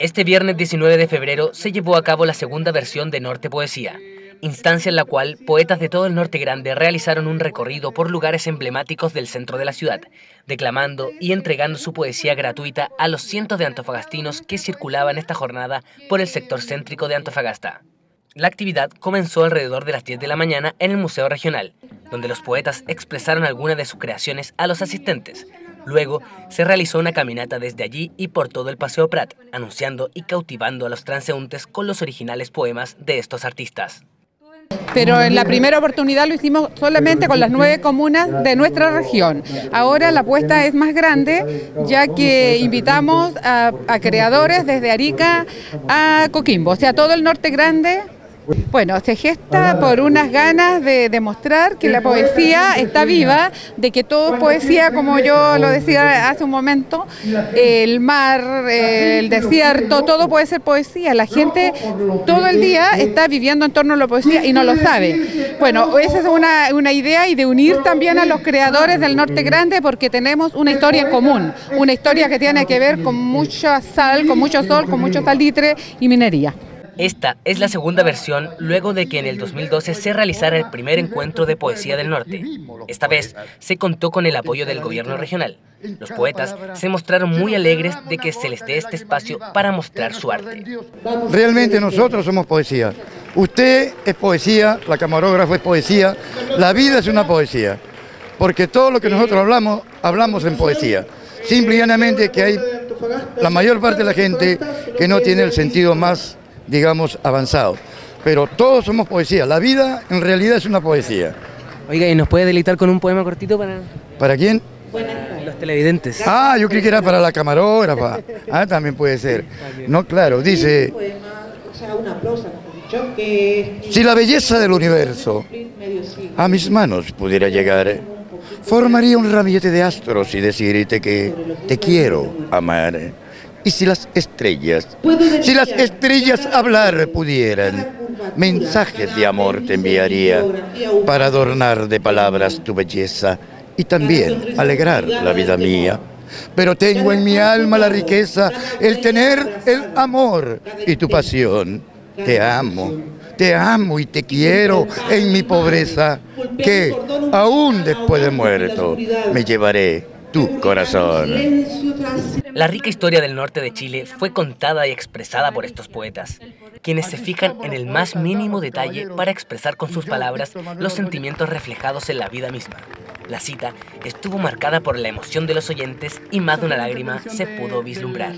Este viernes 19 de febrero se llevó a cabo la segunda versión de Norte Poesía, instancia en la cual poetas de todo el Norte Grande realizaron un recorrido por lugares emblemáticos del centro de la ciudad, declamando y entregando su poesía gratuita a los cientos de antofagastinos que circulaban esta jornada por el sector céntrico de Antofagasta. La actividad comenzó alrededor de las 10 de la mañana en el Museo Regional, donde los poetas expresaron algunas de sus creaciones a los asistentes, Luego, se realizó una caminata desde allí y por todo el Paseo Prat, anunciando y cautivando a los transeúntes con los originales poemas de estos artistas. Pero en la primera oportunidad lo hicimos solamente con las nueve comunas de nuestra región. Ahora la apuesta es más grande, ya que invitamos a, creadores desde Arica a Coquimbo, o sea, todo el norte grande bueno, se gesta por unas ganas de demostrar que la poesía está viva, de que todo es poesía, como yo lo decía hace un momento, el mar, el desierto, todo puede ser poesía. La gente todo el día está viviendo en torno a la poesía y no lo sabe. Bueno, esa es una, idea y de unir también a los creadores del Norte Grande porque tenemos una historia común, una historia que tiene que ver con mucha sal, con mucho sol, con mucho salitre y minería. Esta es la segunda versión luego de que en el 2012 se realizara el primer encuentro de poesía del norte. Esta vez se contó con el apoyo del gobierno regional. Los poetas se mostraron muy alegres de que se les dé este espacio para mostrar su arte. Realmente nosotros somos poesía. Usted es poesía, la camarógrafa es poesía, la vida es una poesía. Porque todo lo que nosotros hablamos, hablamos en poesía. Simple y llanamente que hay la mayor parte de la gente que no tiene el sentido más digamos, avanzado. Pero todos somos poesía. La vida en realidad es una poesía. Oiga, ¿y nos puede deleitar con un poema cortito para...? ¿Para quién? Los televidentes. Ah, yo creí que era para la camarógrafa. Ah, también puede ser. No, claro, dice... Si la belleza del universo a mis manos pudiera llegar, formaría un ramillete de astros y decirte que te quiero amar y si las estrellas, si las estrellas hablar pudieran, mensajes de amor te enviaría para adornar de palabras tu belleza y también alegrar la vida mía. Pero tengo en mi alma la riqueza, el tener el amor y tu pasión. Te amo, te amo y te quiero en mi pobreza, que aún después de muerto me llevaré tu corazón. La rica historia del norte de Chile fue contada y expresada por estos poetas, quienes se fijan en el más mínimo detalle para expresar con sus palabras los sentimientos reflejados en la vida misma. La cita estuvo marcada por la emoción de los oyentes y más de una lágrima se pudo vislumbrar.